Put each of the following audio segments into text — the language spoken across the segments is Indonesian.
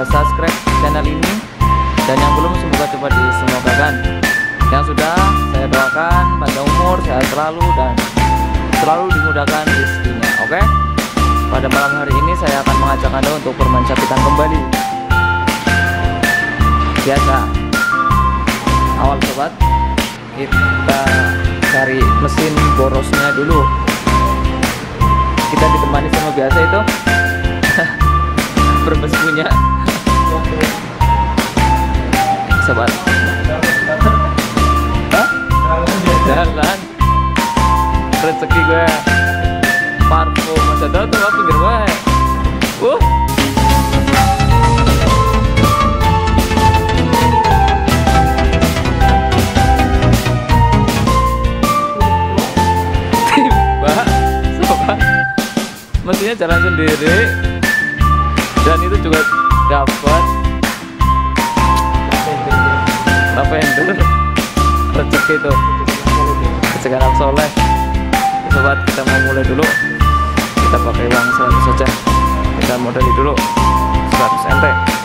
sudah subscribe channel ini. Dan yang belum semoga cepat disemogakan. Yang sudah saya doakan panjang umur sehat selalu dan selalu dimudahkan rezekinya oke? Pada malam hari ini saya akan mengajak anda untuk bermain capitan kembali. Biasa. Awal sobat kita cari mesin borosnya dulu. Kita ditemani sama biasa itu. Berbes punya sobat. Hah? jalan rezeki gue. Parfum masa tuh pinggir gue. Uh. Tiba sobat. Mestinya jalan sendiri. Dan itu juga dapat lavender rezeki itu. Rezeki soleh. Sobat kita mau mulai dulu. Kita pakai uang 100 saja. Kita modali dulu. 100 nt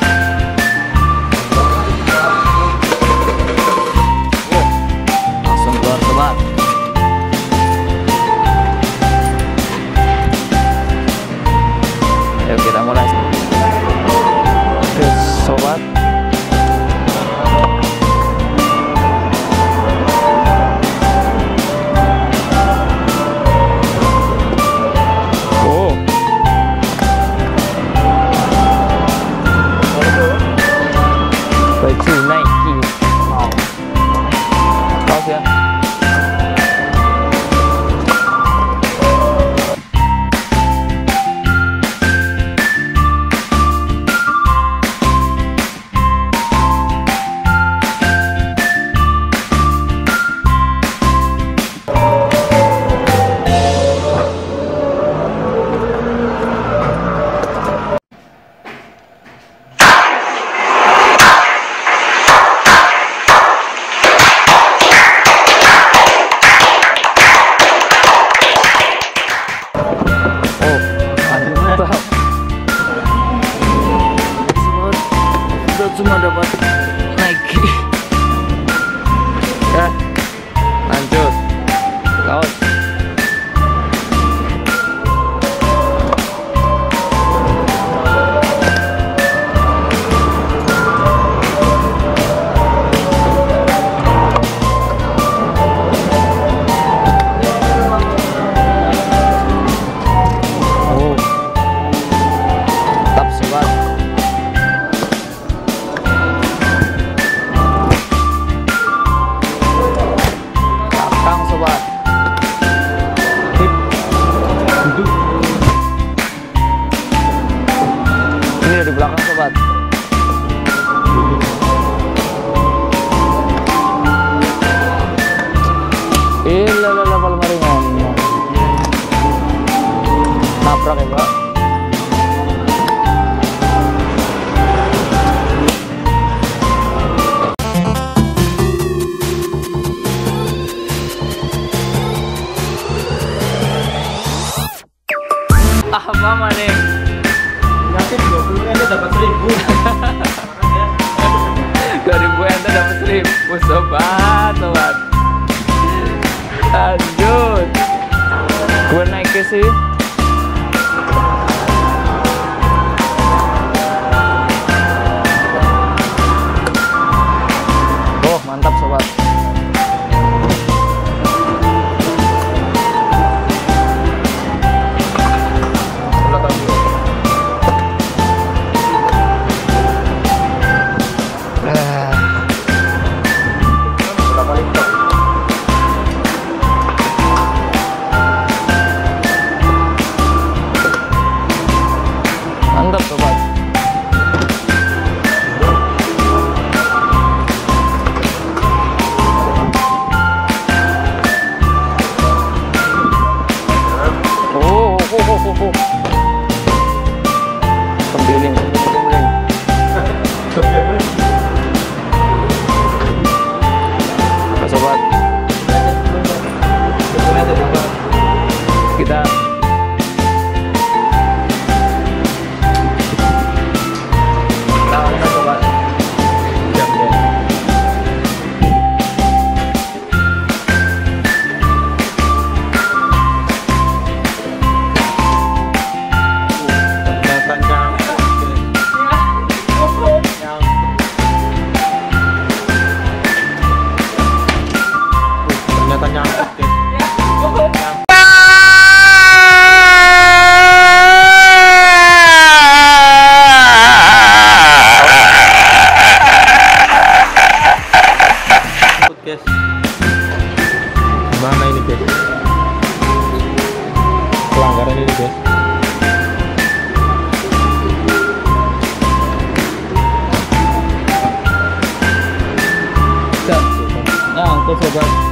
Nabrak ya? Nanti 20 ente dapat 1000. 2000 ente dapat 1000 sobat sobat lanjut gue naik ke sih Nah, untuk.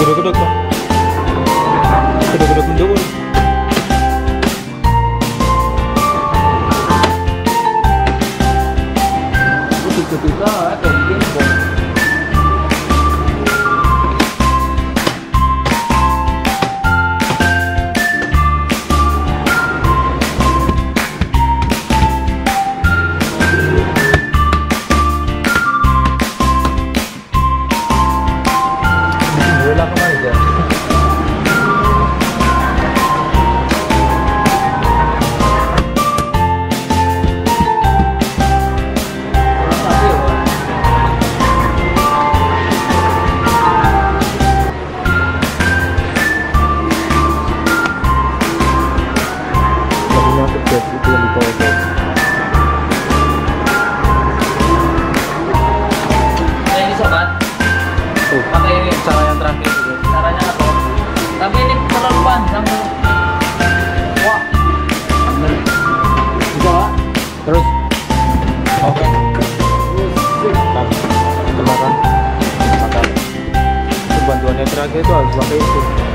Good, good, good. Bantuan yang terakhir itu harus pakai itu wih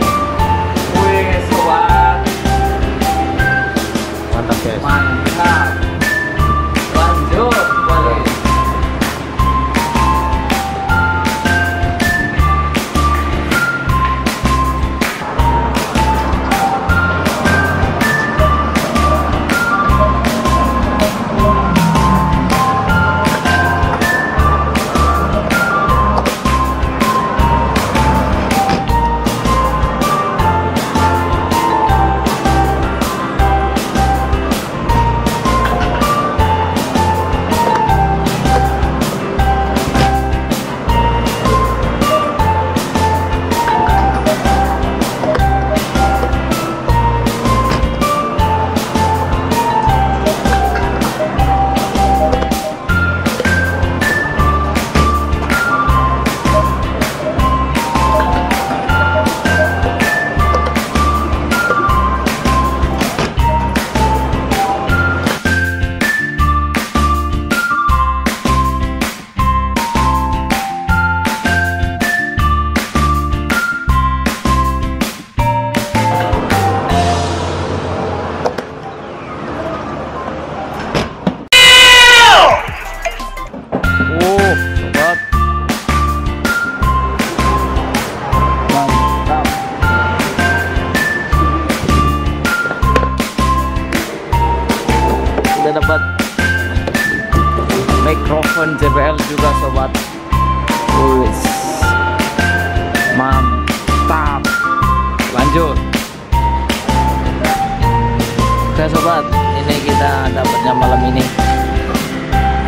sobat ini kita dapatnya malam ini.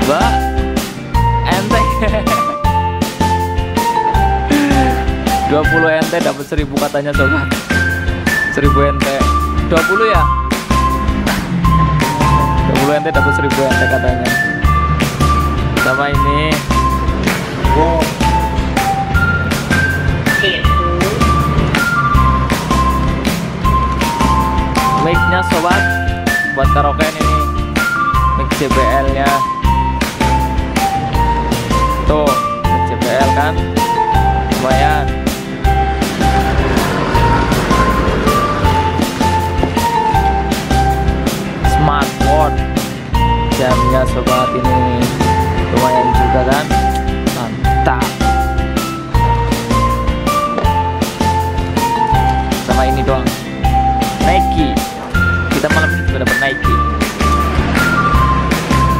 Mbak enteng 20 nt dapat 1000 katanya sobat. 1000 nt 20 ya? 20 nt dapat 1000 nt katanya. Sama ini. Wow mic-nya sobat buat karaokean ini. Mic JBL nya. Tuh mic JBL kan? Lumayan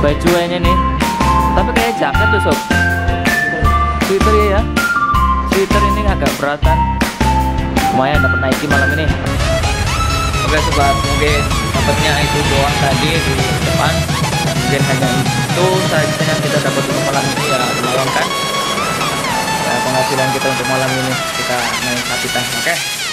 baju kayaknya nih. Tapi kayak jaket tuh sob. Sweater ya ya. Sweater ini agak beratan. Lumayan dapat Nike malam ini. Oke sobat. Mungkin dapatnya itu doang tadi di depan. Mungkin hanya itu saja yang kita dapat untuk malam ini ya. Lumayan kan? Ya, penghasilan kita untuk malam ini kita main kapitan oke? terima